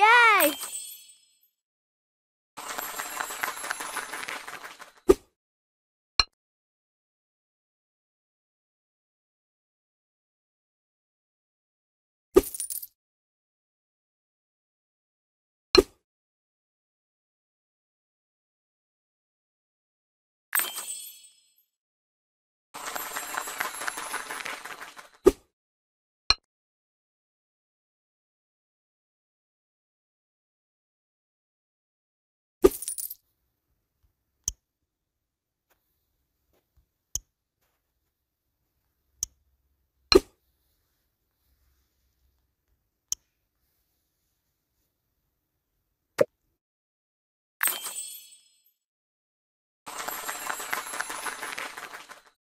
Yay!